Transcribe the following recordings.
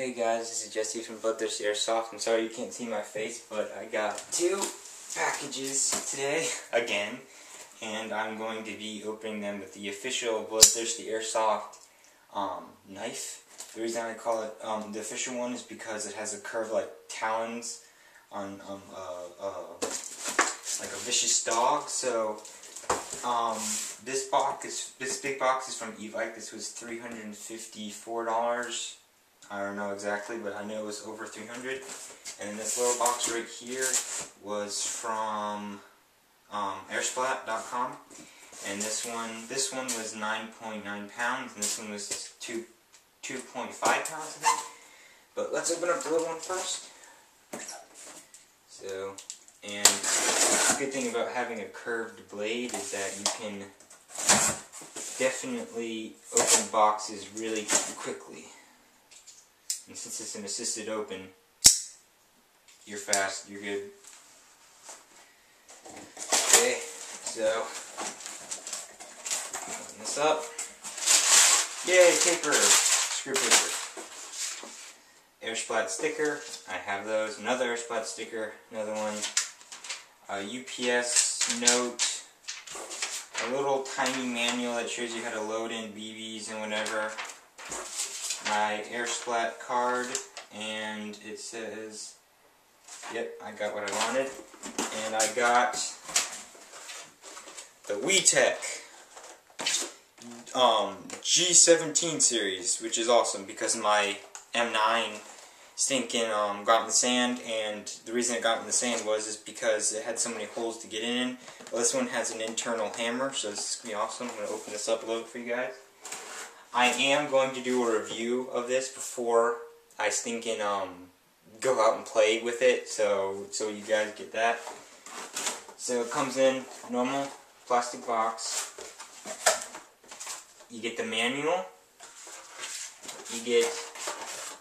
Hey guys, this is Jesse from Bloodthirsty Airsoft. I'm sorry you can't see my face, but I got two packages today, again, and I'm going to be opening them with the official Bloodthirsty Airsoft um, knife. The reason I call it um, the official one is because it has a curve like talons on um, uh, uh, like a vicious dog, so um, this box is, this big box is from Evike. This was $354. I don't know exactly, but I know it was over 300. And this little box right here was from um, airsplat.com. And this one, this one was 9.9 .9 pounds, and this one was 2 2.5 pounds. But let's open up the little one first. So, and the good thing about having a curved blade is that you can definitely open boxes really quickly. And since it's an assisted open, you're fast, you're good. Okay, so, open this up. Yay, paper, screw paper. Airsplat sticker, I have those. Another Airsplat sticker, another one. A UPS note, a little tiny manual that shows you how to load in BBs and whatever my Airsplat card and it says yep I got what I wanted. And I got the WeTech um, G17 series which is awesome because my M9 stinking um, got in the sand and the reason it got in the sand was is because it had so many holes to get in. Well this one has an internal hammer so this is going to be awesome. I'm going to open this up a little for you guys I am going to do a review of this before I stinking um, go out and play with it, so so you guys get that. So it comes in normal plastic box. You get the manual. You get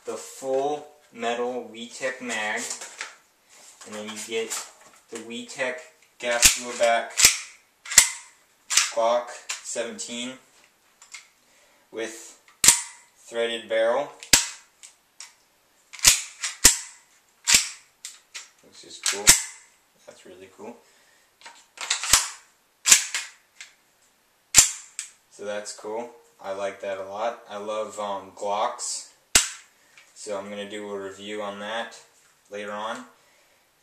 the full metal WeTech mag, and then you get the WeTech gas blowback Glock 17 with threaded barrel. Which is cool. That's really cool. So that's cool. I like that a lot. I love um, Glocks. So I'm going to do a review on that later on.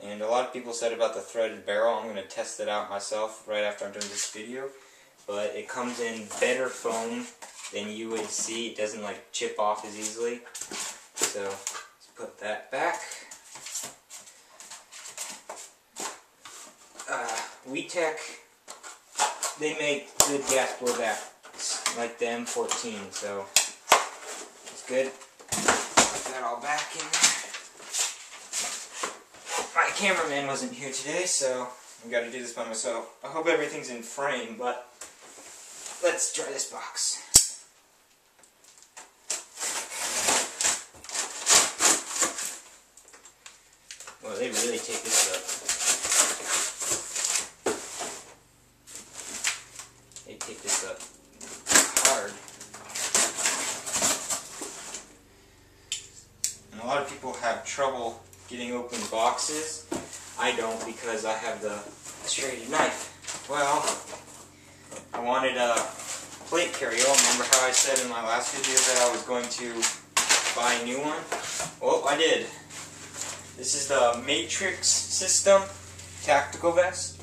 And a lot of people said about the threaded barrel. I'm going to test it out myself right after I'm done this video. But it comes in better foam than you would see. It doesn't like chip off as easily. So let's put that back. Uh, WeTech, they make good gas blowbacks like the M14, so it's good. Put that all back in there. My cameraman wasn't here today, so I gotta do this by myself. I hope everything's in frame, but let's try this box. Well, they really take this up. They take this up hard. And a lot of people have trouble getting open boxes. I don't because I have the serrated knife. Well, I wanted a plate carrier. Remember how I said in my last video that I was going to buy a new one? Well, I did. This is the Matrix System Tactical Vest,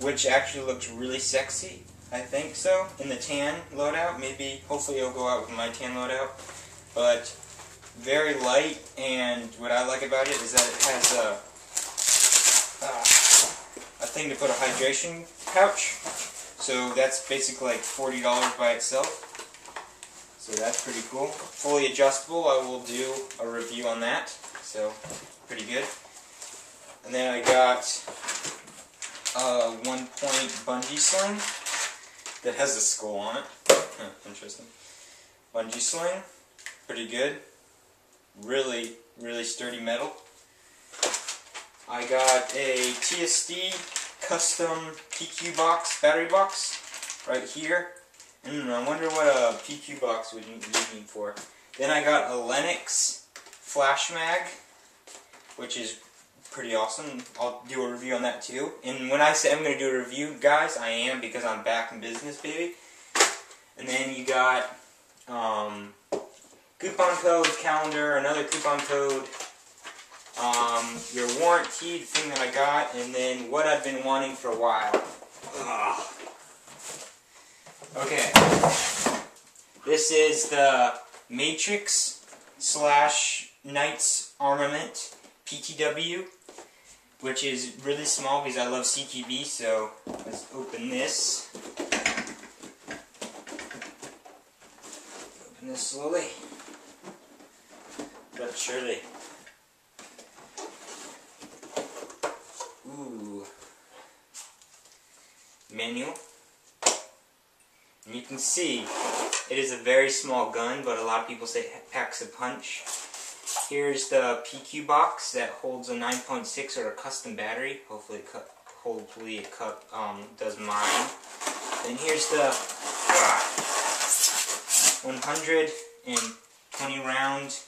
which actually looks really sexy. I think so. In the tan loadout, maybe, hopefully it'll go out with my tan loadout. But very light, and what I like about it is that it has a, uh, a thing to put a hydration pouch. So that's basically like $40 by itself. So that's pretty cool. Fully adjustable, I will do a review on that. So pretty good. And then I got a one point bungee sling that has a skull on it. Interesting. Bungee sling, pretty good. Really, really sturdy metal. I got a TSD custom PEQ box, battery box, right here. And I wonder what a PEQ box would need, need for. Then I got a Lennox flash mag, which is pretty awesome. I'll do a review on that too. And when I say I'm going to do a review, guys, I am because I'm back in business, baby. And then you got um, coupon code, calendar, another coupon code, um, your warranty, the thing that I got, and then what I've been wanting for a while. Ugh. Okay. This is the Matrix slash Knights Armament PDW, which is really small because I love CQB, so let's open this. Open this slowly, but surely. Ooh. Manual. And you can see it is a very small gun, but a lot of people say it packs a punch. Here's the PEQ box that holds a 9.6 or a custom battery. Hopefully, it hopefully it um, does mine. And here's the uh, 120 round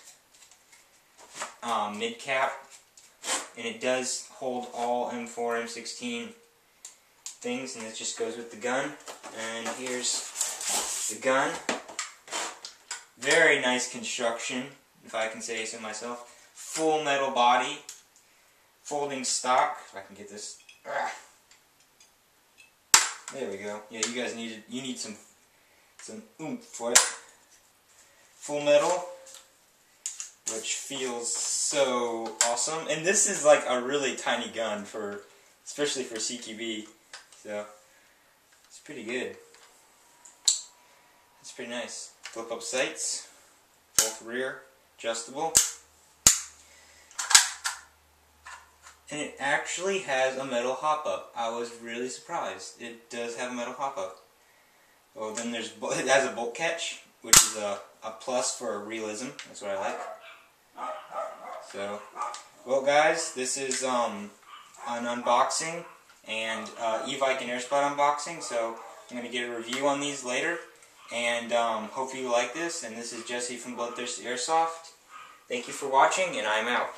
um, mid cap, and it does hold all M4, M16 things, and it just goes with the gun. And here's the gun. Very nice construction if I can say so myself. Full metal body, folding stock. If I can get this. Ah. There we go. Yeah, you guys need you need some some oomph for it. Full metal, which feels so awesome. And this is like a really tiny gun for, especially for CQB. So it's pretty good. It's pretty nice. Flip up sights, both rear adjustable. And it actually has a metal hop-up. I was really surprised. It does have a metal hop-up. Oh, then there's it has a bolt catch, which is a, a plus for realism. That's what I like. So, well guys, this is um, an unboxing and uh, Evike and Airsplat unboxing. So I'm going to get a review on these later. And um, hopefully you like this. And this is Jesse from Bloodthirsty Airsoft. Thank you for watching, and I'm out.